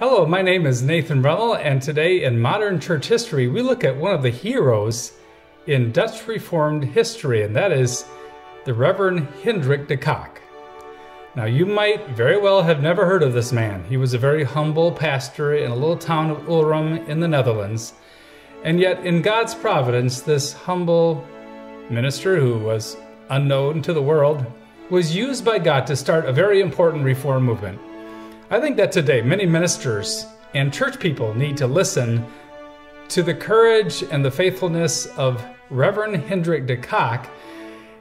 Hello, my name is Nathan Brummel, and today in modern church history, we look at one of the heroes in Dutch Reformed history, and that is the Reverend Hendrik de Cock. Now, you might very well have never heard of this man. He was a very humble pastor in a little town of Ulrum in the Netherlands. And yet, in God's providence, this humble minister who was unknown to the world was used by God to start a very important reform movement. I think that today many ministers and church people need to listen to the courage and the faithfulness of Reverend Hendrik de Cock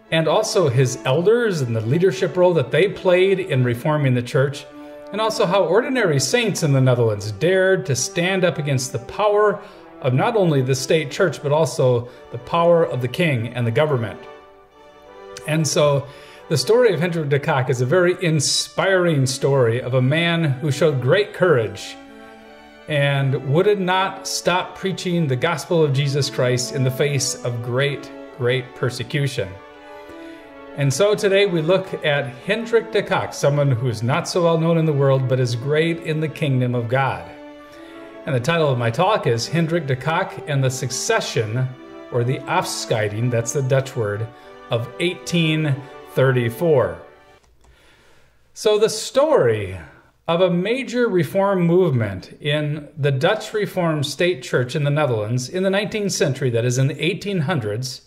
and also his elders and the leadership role that they played in reforming the church, and also how ordinary saints in the Netherlands dared to stand up against the power of not only the state church, but also the power of the king and the government. And so the story of Hendrik de Cock is a very inspiring story of a man who showed great courage and would not stop preaching the gospel of Jesus Christ in the face of great, great persecution. And so today we look at Hendrik de Cock, someone who is not so well known in the world but is great in the kingdom of God. And the title of my talk is Hendrik de Cock and the Secession, or the Afscheiding, that's the Dutch word, of 18 34. So, the story of a major reform movement in the Dutch Reformed State Church in the Netherlands in the 19th century, that is, in the 1800s,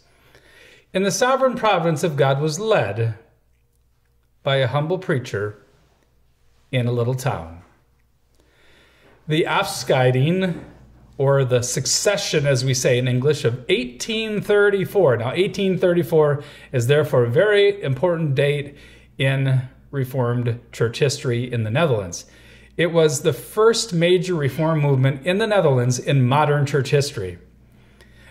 in the sovereign providence of God was led by a humble preacher in a little town. The Afscheiding or the secession, as we say in English, of 1834. Now, 1834 is therefore a very important date in Reformed church history in the Netherlands. It was the first major reform movement in the Netherlands in modern church history.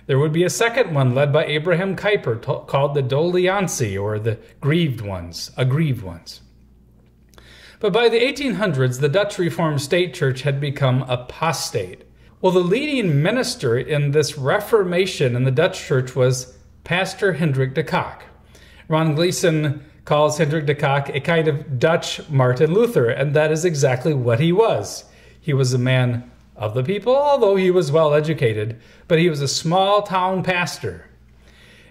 There would be a second one led by Abraham Kuyper t- called the Doleantie, or the grieved ones, aggrieved ones. But by the 1800s, the Dutch Reformed State Church had become apostate. Well, the leading minister in this Reformation in the Dutch church was Pastor Hendrik de Cock. Ron Gleason calls Hendrik de Cock a kind of Dutch Martin Luther, and that is exactly what he was. He was a man of the people, although he was well educated, but he was a small town pastor.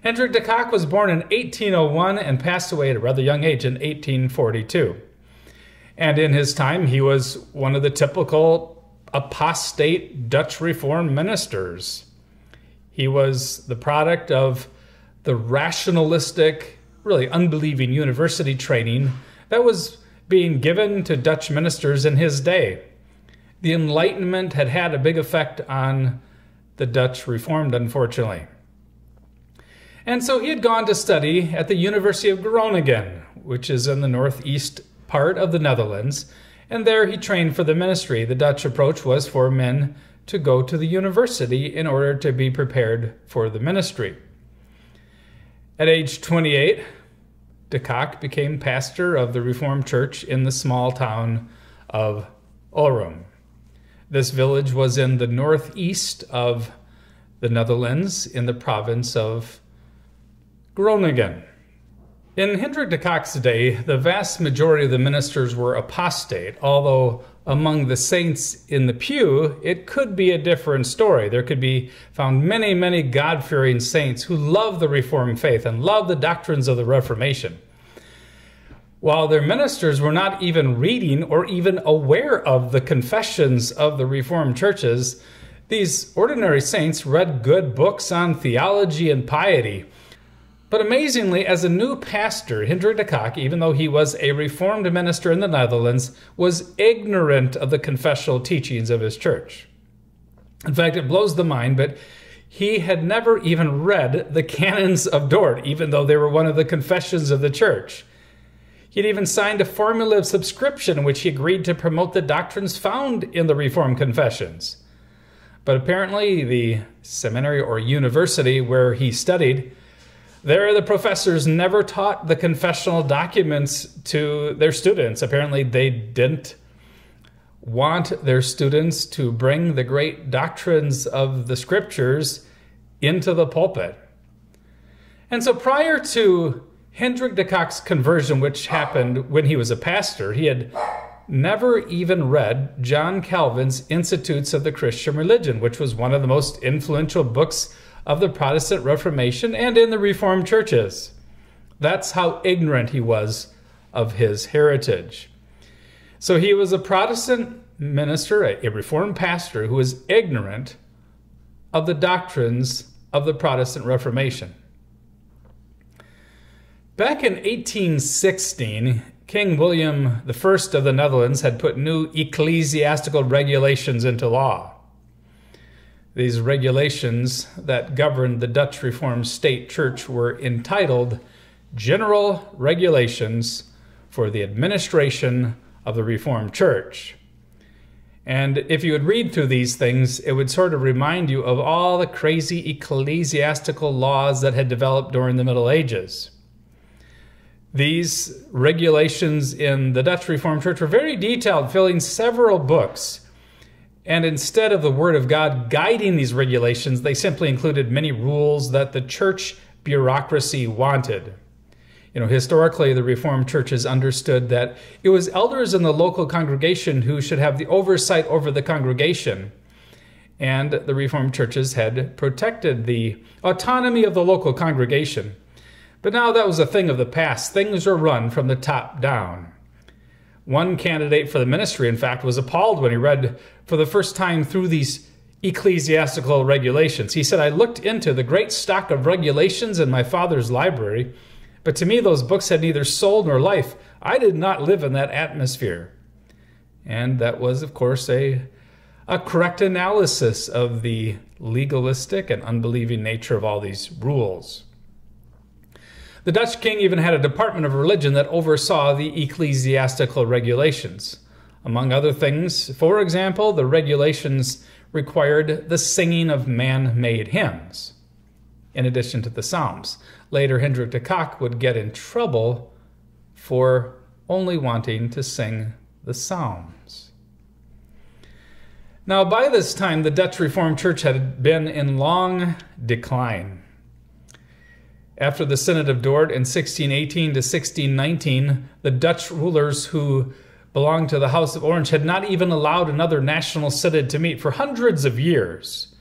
Hendrik de Cock was born in 1801 and passed away at a rather young age in 1842. And in his time, he was one of the typical apostate Dutch Reformed ministers. He was the product of the rationalistic, really unbelieving university training that was being given to Dutch ministers in his day. The Enlightenment had had a big effect on the Dutch Reformed, unfortunately. And so he had gone to study at the University of Groningen, which is in the northeast part of the Netherlands, and there he trained for the ministry. The Dutch approach was for men to go to the university in order to be prepared for the ministry. At age 28, de Cock became pastor of the Reformed Church in the small town of Ulrum. This village was in the northeast of the Netherlands in the province of Groningen. In Hendrik de Cock's day, the vast majority of the ministers were apostate, although among the saints in the pew, it could be a different story. There could be found many, many God fearing saints who love the Reformed faith and love the doctrines of the Reformation. While their ministers were not even reading or even aware of the confessions of the Reformed churches, these ordinary saints read good books on theology and piety but amazingly, as a new pastor, Hendrik de Cock, even though he was a reformed minister in the Netherlands, was ignorant of the confessional teachings of his church. In fact, it blows the mind, but he had never even read the canons of Dort, even though they were one of the confessions of the church. He had even signed a formula of subscription in which he agreed to promote the doctrines found in the Reformed confessions. But apparently, the seminary or university where he studied there, the professors never taught the confessional documents to their students. Apparently, they didn't want their students to bring the great doctrines of the scriptures into the pulpit. And so, prior to Hendrik de Cock's conversion, which happened when he was a pastor, he had never even read John Calvin's Institutes of the Christian Religion, which was one of the most influential books of the Protestant Reformation and in the Reformed churches. That's how ignorant he was of his heritage. So he was a Protestant minister, a Reformed pastor, who was ignorant of the doctrines of the Protestant Reformation. Back in 1816, King William I of the Netherlands had put new ecclesiastical regulations into law. These regulations that governed the Dutch Reformed State Church were entitled General Regulations for the Administration of the Reformed Church. And if you would read through these things, it would sort of remind you of all the crazy ecclesiastical laws that had developed during the Middle Ages. These regulations in the Dutch Reformed Church were very detailed, filling several books. And instead of the Word of God guiding these regulations, they simply included many rules that the church bureaucracy wanted. You know, historically, the Reformed churches understood that it was elders in the local congregation who should have the oversight over the congregation. And the Reformed churches had protected the autonomy of the local congregation. But now that was a thing of the past. Things are run from the top down. One candidate for the ministry, in fact, was appalled when he read for the first time through these ecclesiastical regulations. He said, I looked into the great stock of regulations in my father's library, but to me those books had neither soul nor life. I did not live in that atmosphere. And that was, of course, a, a correct analysis of the legalistic and unbelieving nature of all these rules. The Dutch king even had a department of religion that oversaw the ecclesiastical regulations. Among other things, for example, the regulations required the singing of man made hymns, in addition to the Psalms. Later, Hendrik de Cock would get in trouble for only wanting to sing the Psalms. Now, by this time, the Dutch Reformed Church had been in long decline. After the Synod of Dort in 1618 to 1619, the Dutch rulers who belonged to the House of Orange had not even allowed another national synod to meet for hundreds of years.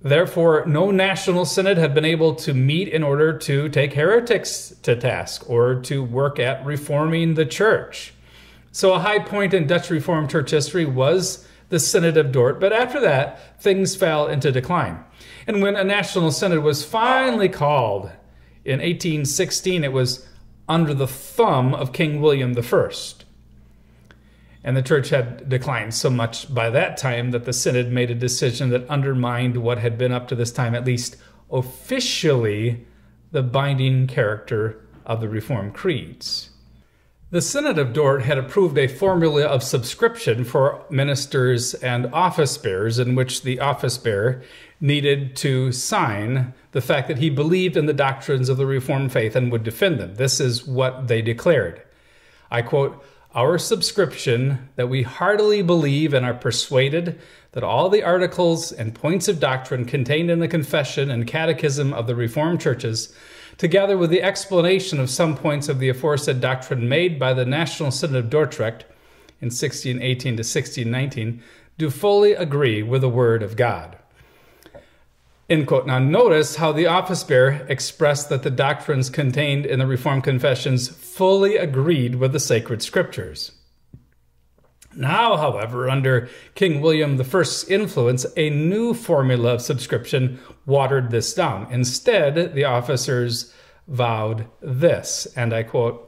Therefore, no national synod had been able to meet in order to take heretics to task or to work at reforming the church. So, a high point in Dutch Reformed church history was the Synod of Dort, but after that, things fell into decline. And when a national synod was finally called in 1816, it was under the thumb of King William I. And the church had declined so much by that time that the synod made a decision that undermined what had been up to this time, at least officially, the binding character of the Reformed creeds. The Synod of Dort had approved a formula of subscription for ministers and office bearers, in which the office bearer needed to sign the fact that he believed in the doctrines of the Reformed faith and would defend them. This is what they declared. I quote, Our subscription that we heartily believe and are persuaded that all the articles and points of doctrine contained in the confession and catechism of the Reformed churches together with the explanation of some points of the aforesaid doctrine made by the National Synod of Dordrecht in 1618 to 1619, do fully agree with the Word of God. End quote. Now, notice how the office bearer expressed that the doctrines contained in the Reformed confessions fully agreed with the sacred scriptures. Now, however, under King William I's influence, a new formula of subscription watered this down. Instead, the officers vowed this, and I quote,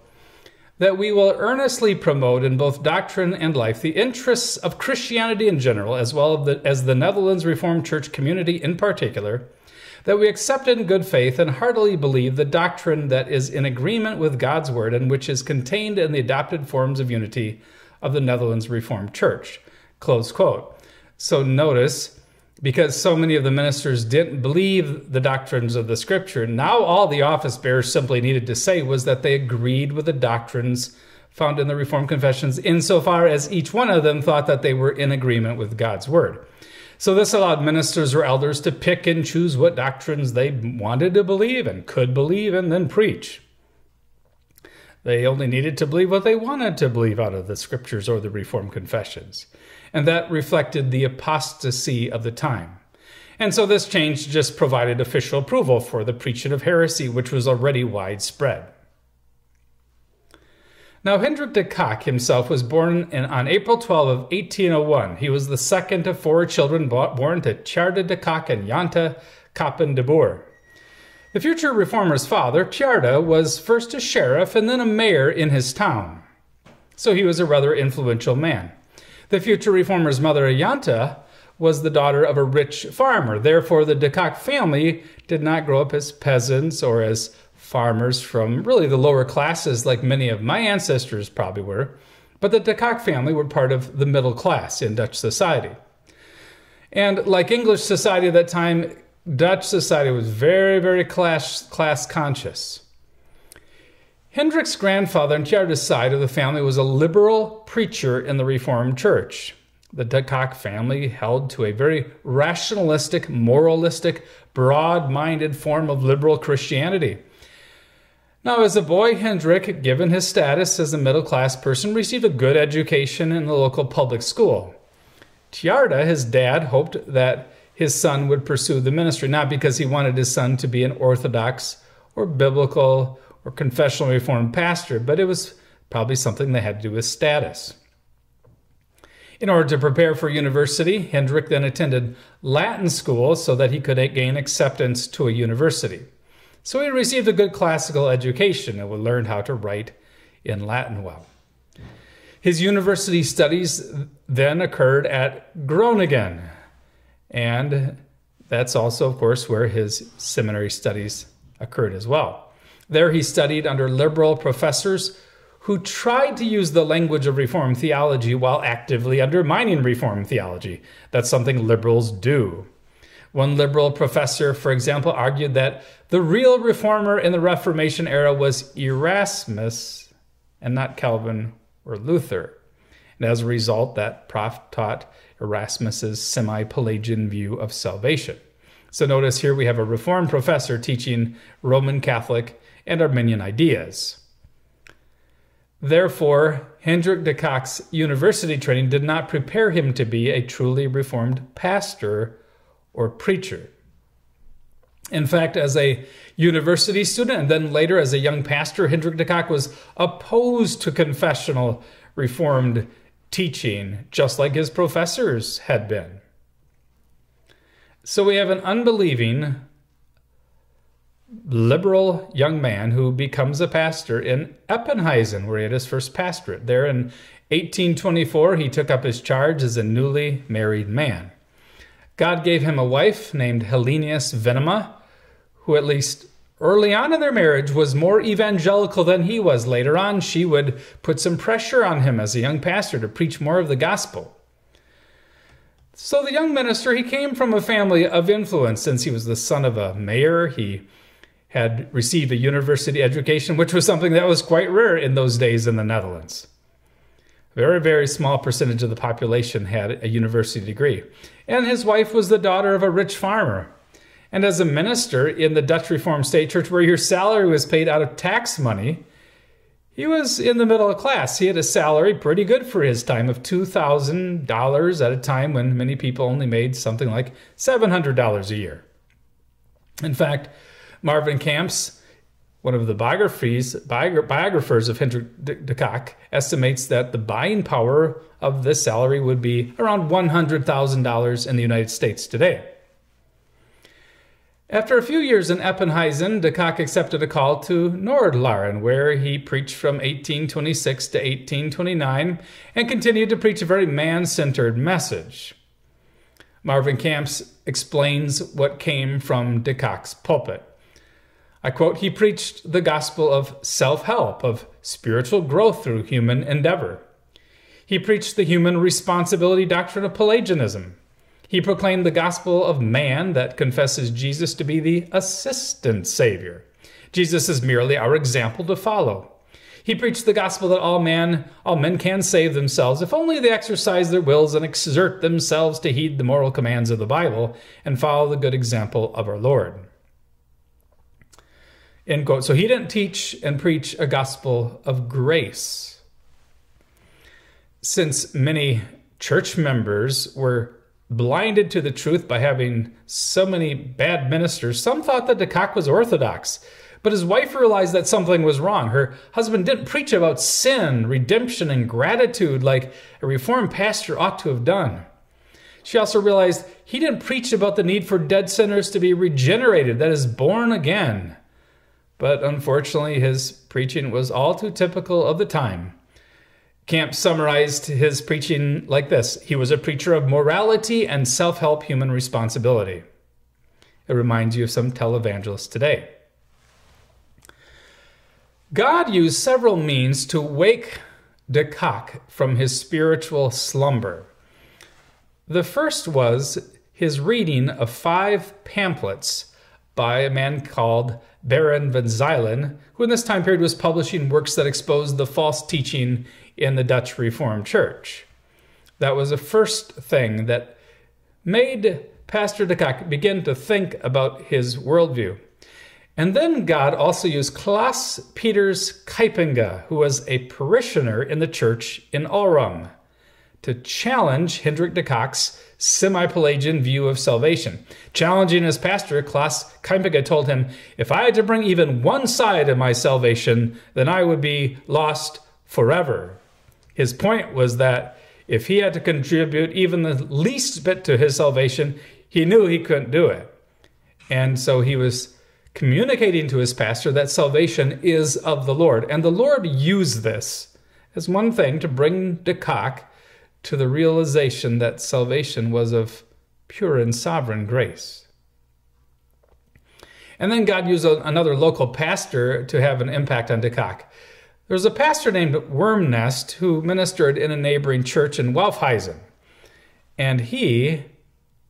that we will earnestly promote in both doctrine and life the interests of Christianity in general, as well as the Netherlands Reformed Church community in particular, that we accept in good faith and heartily believe the doctrine that is in agreement with God's word and which is contained in the adopted forms of unity of the Netherlands Reformed Church. Close quote. So notice, because so many of the ministers didn't believe the doctrines of the scripture, now all the office bearers simply needed to say was that they agreed with the doctrines found in the Reformed confessions insofar as each one of them thought that they were in agreement with God's word. So this allowed ministers or elders to pick and choose what doctrines they wanted to believe and could believe and then preach. They only needed to believe what they wanted to believe out of the scriptures or the Reformed confessions. And that reflected the apostasy of the time. And so this change just provided official approval for the preaching of heresy, which was already widespread. Now, Hendrik de Cock himself was born in, on April 12 of 1801. He was the second of four children born to Tjaarda de Cock and Jante Kappen de Boer. The future reformer's father, Tjaarda, was first a sheriff and then a mayor in his town. So he was a rather influential man. The future reformer's mother, Ayanta, was the daughter of a rich farmer. Therefore, the de Cock family did not grow up as peasants or as farmers from really the lower classes like many of my ancestors probably were, but the de Cock family were part of the middle class in Dutch society. And like English society at that time, Dutch society was very, very class, class conscious. Hendrik's grandfather on Tjaarda's side of the family was a liberal preacher in the Reformed Church. The de Cock family held to a very rationalistic, moralistic, broad minded form of liberal Christianity. Now, as a boy, Hendrik, given his status as a middle class person, received a good education in the local public school. Tjaarda, his dad, hoped that his son would pursue the ministry, not because he wanted his son to be an Orthodox or biblical or confessional reformed pastor, but it was probably something that had to do with status. In order to prepare for university, Hendrik then attended Latin school so that he could gain acceptance to a university. So he received a good classical education and would learn how to write in Latin well. His university studies then occurred at Groningen, and that's also, of course, where his seminary studies occurred as well. There he studied under liberal professors who tried to use the language of Reform theology while actively undermining Reform theology. That's something liberals do. One liberal professor, for example, argued that the real reformer in the Reformation era was Erasmus and not Calvin or Luther. And as a result, that prof taught Erasmus's semi-Pelagian view of salvation. So notice here we have a Reformed professor teaching Roman Catholic and Arminian ideas. Therefore, Hendrik de Cock's university training did not prepare him to be a truly Reformed pastor or preacher. In fact, as a university student and then later as a young pastor, Hendrik de Cock was opposed to confessional Reformed teaching, just like his professors had been. So we have an unbelieving, liberal young man who becomes a pastor in Eppenhuizen, where he had his first pastorate. There in 1824, he took up his charge as a newly married man. God gave him a wife named Helenius Venema, who at least early on in their marriage was more evangelical than he was. Later on, she would put some pressure on him as a young pastor to preach more of the gospel. So the young minister, he came from a family of influence since he was the son of a mayor. He had received a university education, which was something that was quite rare in those days in the Netherlands. Very, very small percentage of the population had a university degree. And his wife was the daughter of a rich farmer. And as a minister in the Dutch Reformed State Church, where your salary was paid out of tax money, he was in the middle of class. He had a salary pretty good for his time of $2,000 at a time when many people only made something like $700 a year. In fact, Marvin Kamps, one of the biographies, biographers of Hendrik de Cock, estimates that the buying power of this salary would be around $100,000 in the United States today. After a few years in Eppenhuizen, de Cock accepted a call to Noordlaren, where he preached from 1826 to 1829 and continued to preach a very man centered message. Marvin Kamps explains what came from de Cock's pulpit. I quote, he preached the gospel of self help, of spiritual growth through human endeavor. He preached the human responsibility doctrine of Pelagianism. He proclaimed the gospel of man that confesses Jesus to be the assistant Savior. Jesus is merely our example to follow. He preached the gospel that all man, all men can save themselves if only they exercise their wills and exert themselves to heed the moral commands of the Bible and follow the good example of our Lord. End quote. So he didn't teach and preach a gospel of grace. Since many church members were blinded to the truth by having so many bad ministers, some thought that de Cock was orthodox. But his wife realized that something was wrong. Her husband didn't preach about sin, redemption, and gratitude like a reformed pastor ought to have done. She also realized he didn't preach about the need for dead sinners to be regenerated, that is, born again. But unfortunately, his preaching was all too typical of the time. Camp summarized his preaching like this He was a preacher of morality and self help human responsibility. It reminds you of some televangelists today. God used several means to wake de Cock from his spiritual slumber. The first was his reading of five pamphlets by a man called Baron van Zuylen, who in this time period was publishing works that exposed the false teaching in the Dutch Reformed Church. That was the first thing that made Pastor de Cock begin to think about his worldview. And then God also used Klaas Peters Kuypinga, who was a parishioner in the church in Ulrum, to challenge Hendrik de Cock's semi-Pelagian view of salvation. Challenging his pastor, Klaus Kuypinga told him, if I had to bring even one side of my salvation, then I would be lost forever. His point was that if he had to contribute even the least bit to his salvation, he knew he couldn't do it. And so he was communicating to his pastor that salvation is of the Lord. And the Lord used this as one thing to bring de Cock to the realization that salvation was of pure and sovereign grace. And then God used another local pastor to have an impact on de Cock. There was a pastor named Wormnest who ministered in a neighboring church in Wolfhuizen. And he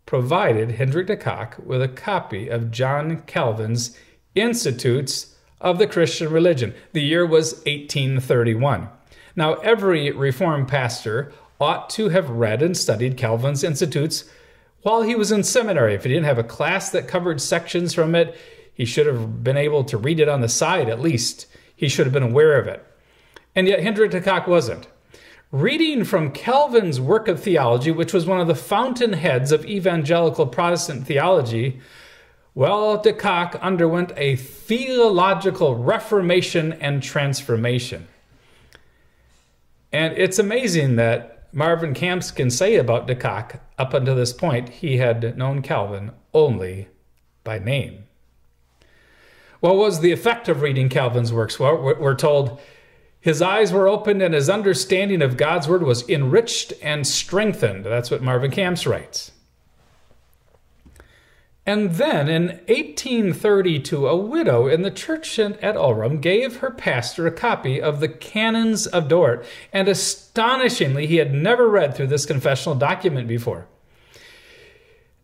provided Hendrik de Cock with a copy of John Calvin's Institutes of the Christian Religion. The year was 1831. Now, every Reformed pastor ought to have read and studied Calvin's Institutes while he was in seminary. If he didn't have a class that covered sections from it, he should have been able to read it on the side at least. He should have been aware of it. And yet, Hendrik de Cock wasn't. Reading from Calvin's work of theology, which was one of the fountainheads of evangelical Protestant theology, well, de Cock underwent a theological reformation and transformation. And it's amazing that Marvin Kamps can say about de Cock, up until this point, he had known Calvin only by name. What was the effect of reading Calvin's works? Well, we're told his eyes were opened and his understanding of God's word was enriched and strengthened. That's what Marvin Kamps writes. And then in 1832, a widow in the church at Ulrum gave her pastor a copy of the Canons of Dort, and astonishingly, he had never read through this confessional document before.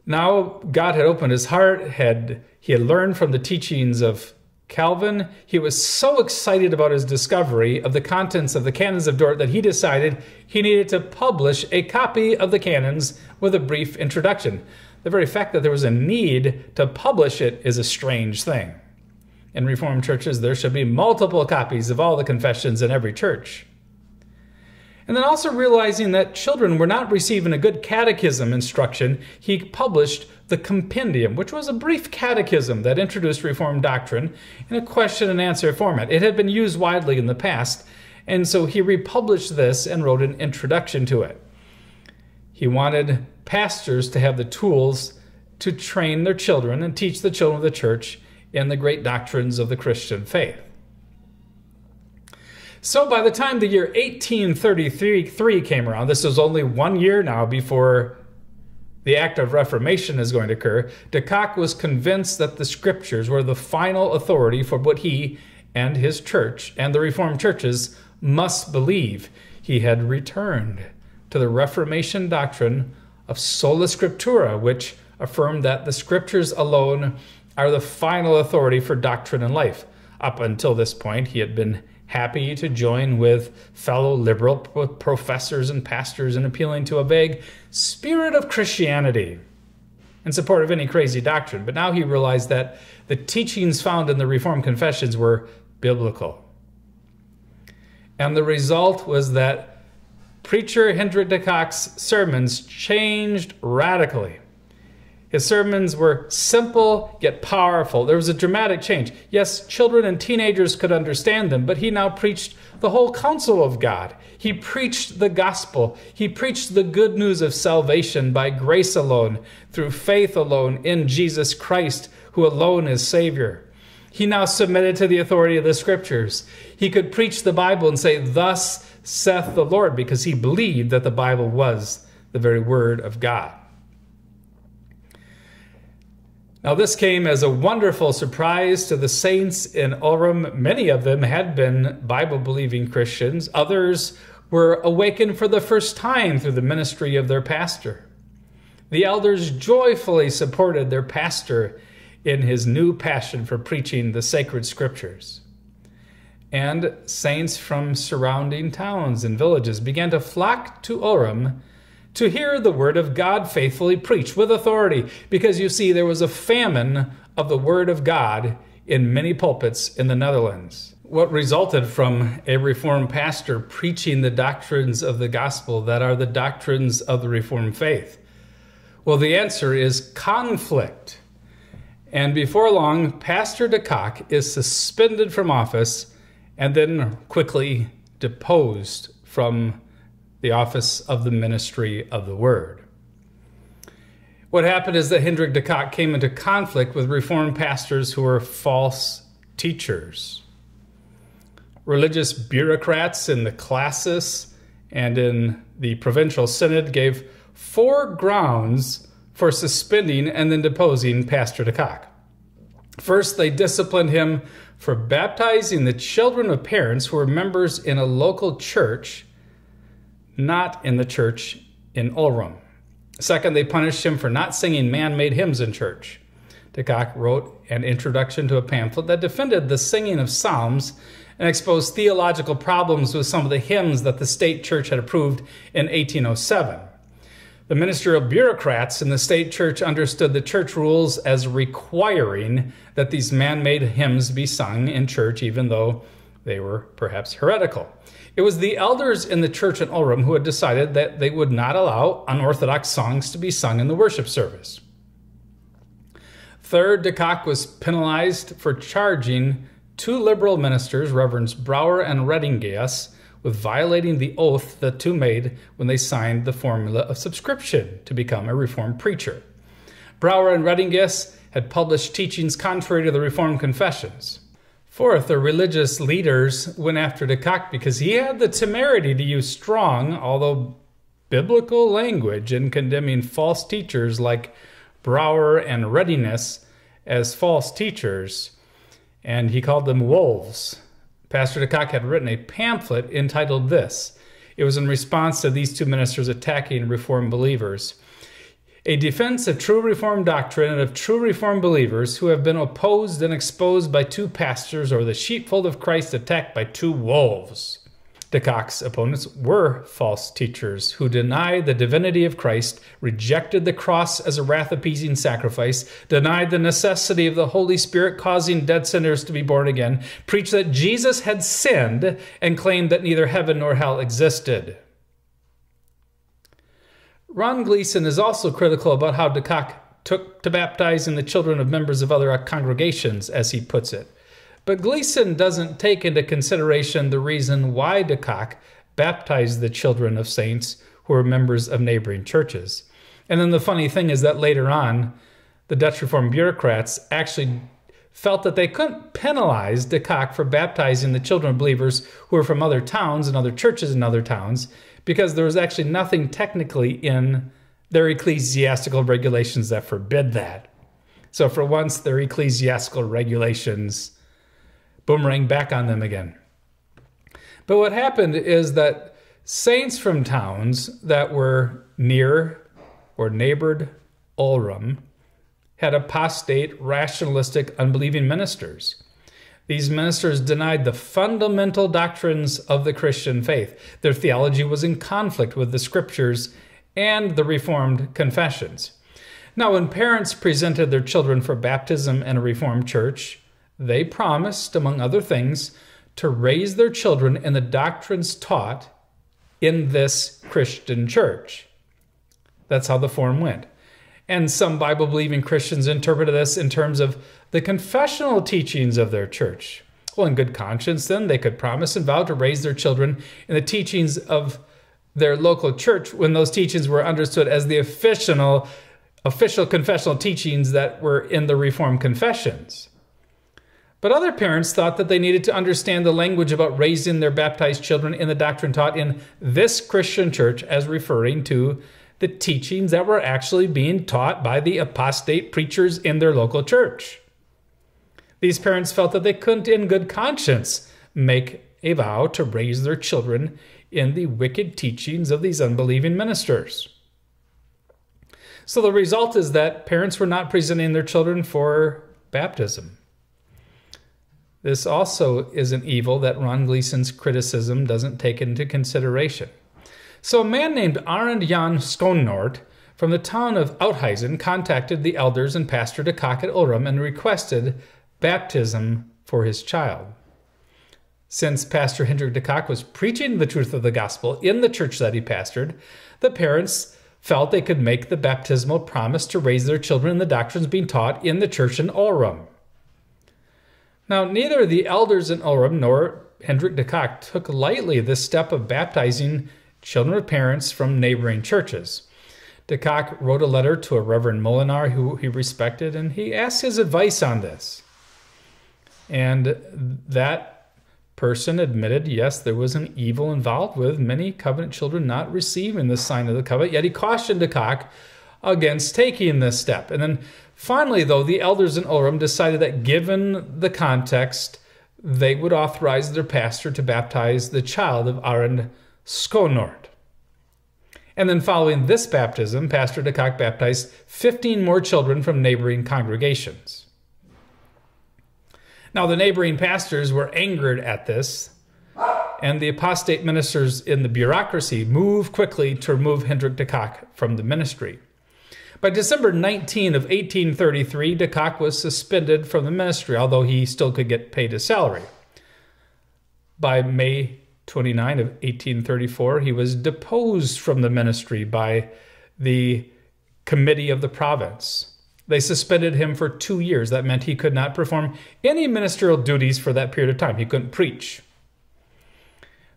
Now, God had opened his heart, had he had learned from the teachings of Calvin, he was so excited about his discovery of the contents of the Canons of Dort that he decided he needed to publish a copy of the canons with a brief introduction. The very fact that there was a need to publish it is a strange thing. In Reformed churches, there should be multiple copies of all the confessions in every church. And then also realizing that children were not receiving a good catechism instruction, he published the Compendium, which was a brief catechism that introduced Reformed doctrine in a question and answer format. It had been used widely in the past, and so he republished this and wrote an introduction to it. He wanted pastors to have the tools to train their children and teach the children of the church in the great doctrines of the Christian faith. So by the time the year 1833 came around, this is only one year now before the act of Reformation is going to occur, de Cock was convinced that the scriptures were the final authority for what he and his church and the Reformed churches must believe. He had returned to the Reformation doctrine of sola scriptura, which affirmed that the scriptures alone are the final authority for doctrine and life. Up until this point, he had been happy to join with fellow liberal professors and pastors in appealing to a vague spirit of Christianity. in support of any crazy doctrine. But now he realized that the teachings found in the Reformed confessions were biblical. And the result was that preacher Hendrik de Cock's sermons changed radically. His sermons were simple yet powerful. There was a dramatic change. Yes, children and teenagers could understand them, but he now preached the whole counsel of God. He preached the gospel. He preached the good news of salvation by grace alone, through faith alone, in Jesus Christ, who alone is Savior. He now submitted to the authority of the scriptures. He could preach the Bible and say, Thus saith the Lord, because he believed that the Bible was the very word of God. Now, this came as a wonderful surprise to the saints in Ulrum. Many of them had been Bible believing Christians, others were awakened for the first time through the ministry of their pastor. The elders joyfully supported their pastor in his new passion for preaching the sacred scriptures. And saints from surrounding towns and villages began to flock to Ulrum to hear the word of God faithfully preached with authority, because you see, there was a famine of the word of God in many pulpits in the Netherlands. What resulted from a Reformed pastor preaching the doctrines of the gospel that are the doctrines of the Reformed faith? Well, the answer is conflict. And before long, Pastor de Cock is suspended from office and then quickly deposed from the office of the ministry of the word. What happened is that Hendrik de Cock came into conflict with Reformed pastors who were false teachers. Religious bureaucrats in the classis and in the provincial synod gave four grounds for suspending and then deposing Pastor de Cock. First, they disciplined him for baptizing the children of parents who were members in a local church not in the church in Ulrum. Second, they punished him for not singing man made hymns in church. De wrote an introduction to a pamphlet that defended the singing of psalms and exposed theological problems with some of the hymns that the state church had approved in 1807. The ministerial bureaucrats in the state church understood the church rules as requiring that these man made hymns be sung in church, even though they were perhaps heretical. It was the elders in the church in Ulrum who had decided that they would not allow unorthodox songs to be sung in the worship service. Third, de Cock was penalized for charging two liberal ministers, Reverends Brouwer and Redingius, with violating the oath the two made when they signed the formula of subscription to become a Reformed preacher. Brouwer and Redingius had published teachings contrary to the Reformed confessions. Fourth, the religious leaders went after de Cock because he had the temerity to use strong, although biblical language in condemning false teachers like Brouwer and Redingius as false teachers, and he called them wolves. Pastor de Cock had written a pamphlet entitled This. It was in response to these two ministers attacking Reformed believers a defense of true Reformed doctrine and of true Reformed believers who have been opposed and exposed by two pastors or the sheepfold of Christ attacked by two wolves. De Cock's opponents were false teachers who denied the divinity of Christ, rejected the cross as a wrath appeasing sacrifice, denied the necessity of the Holy Spirit causing dead sinners to be born again, preached that Jesus had sinned, and claimed that neither heaven nor hell existed. Ron Gleason is also critical about how de Cock took to baptizing the children of members of other congregations, as he puts it. But Gleason doesn't take into consideration the reason why de Cock baptized the children of saints who were members of neighboring churches. And then the funny thing is that later on, the Dutch Reformed bureaucrats actually felt that they couldn't penalize de Cock for baptizing the children of believers who were from other towns and other churches in other towns because there was actually nothing technically in their ecclesiastical regulations that forbid that. So for once, their ecclesiastical regulations boomerang back on them again. But what happened is that saints from towns that were near or neighbored Ulrum had apostate, rationalistic, unbelieving ministers. These ministers denied the fundamental doctrines of the Christian faith. Their theology was in conflict with the scriptures and the Reformed confessions. Now, when parents presented their children for baptism in a Reformed church, they promised, among other things, to raise their children in the doctrines taught in this Christian church. That's how the form went. And some Bible believing Christians interpreted this in terms of the confessional teachings of their church. Well, in good conscience, then, they could promise and vow to raise their children in the teachings of their local church when those teachings were understood as the official, official confessional teachings that were in the Reformed confessions. But other parents thought that they needed to understand the language about raising their baptized children in the doctrine taught in this Christian church as referring to the teachings that were actually being taught by the apostate preachers in their local church. These parents felt that they couldn't, in good conscience, make a vow to raise their children in the wicked teachings of these unbelieving ministers. So the result is that parents were not presenting their children for baptism. This also is an evil that Ron Gleason's criticism doesn't take into consideration. So a man named Arend Jan Skonnord from the town of Oudhuizen contacted the elders and Pastor de Cock at Ulrum and requested baptism for his child. Since Pastor Hendrik de Cock was preaching the truth of the gospel in the church that he pastored, the parents felt they could make the baptismal promise to raise their children in the doctrines being taught in the church in Ulrum. Now, neither the elders in Ulrum nor Hendrik de Cock took lightly this step of baptizing children of parents from neighboring churches. De Cock wrote a letter to a Reverend Molenaar who he respected, and he asked his advice on this. And that person admitted, yes, there was an evil involved with many covenant children not receiving the sign of the covenant, yet he cautioned de Cock against taking this step. And then finally, though, the elders in Ulrum decided that given the context, they would authorize their pastor to baptize the child of Arend Skonnord. And then following this baptism, Pastor de Cock baptized 15 more children from neighboring congregations. Now, the neighboring pastors were angered at this, and the apostate ministers in the bureaucracy moved quickly to remove Hendrik de Cock from the ministry. By December 19 of 1833, de Cock was suspended from the ministry, although he still could get paid his salary. By May 29 of 1834, he was deposed from the ministry by the committee of the province. They suspended him for two years. That meant he could not perform any ministerial duties for that period of time. He couldn't preach.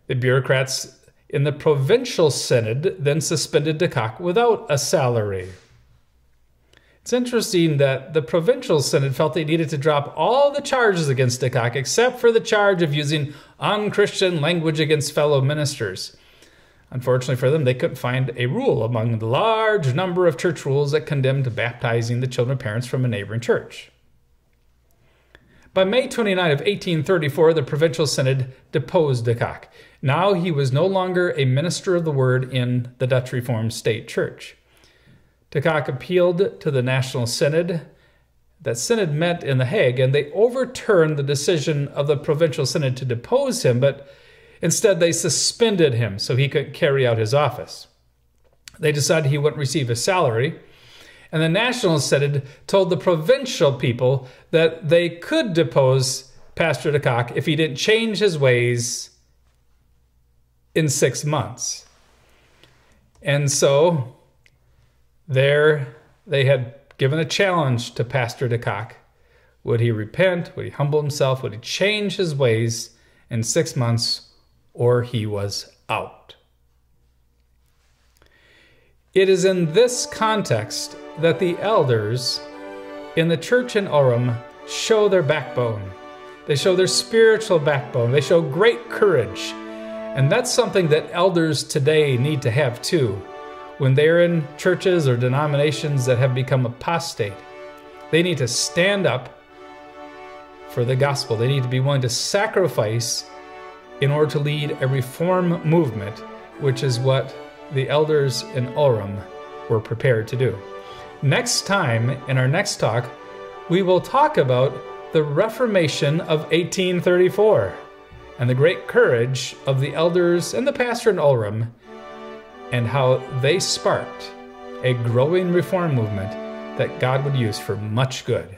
The bureaucrats in the provincial synod then suspended de Cock without a salary. It's interesting that the provincial synod felt they needed to drop all the charges against de Cock except for the charge of using unchristian language against fellow ministers. Unfortunately for them, they couldn't find a rule among the large number of church rules that condemned baptizing the children of parents from a neighboring church. By May 29 of 1834, the provincial synod deposed de Cock. Now he was no longer a minister of the word in the Dutch Reformed State Church. Cock appealed to the National Synod. That synod met in The Hague, and they overturned the decision of the provincial synod to depose him, but Instead, they suspended him so he could carry out his office. They decided he wouldn't receive a salary, and the National Synod told the provincial people that they could depose Pastor de Cock if he didn't change his ways in six months. And so there they had given a challenge to Pastor de Cock. Would he repent? Would he humble himself? Would he change his ways in six months or he was out. It is in this context that the elders in the church in Ulrum show their backbone. They show their spiritual backbone. They show great courage. And that's something that elders today need to have too. When they're in churches or denominations that have become apostate, they need to stand up for the gospel. They need to be willing to sacrifice in order to lead a reform movement, which is what the elders in Ulrum were prepared to do. Next time, in our next talk, we will talk about the Reformation of 1834 and the great courage of the elders and the pastor in Ulrum and how they sparked a growing reform movement that God would use for much good.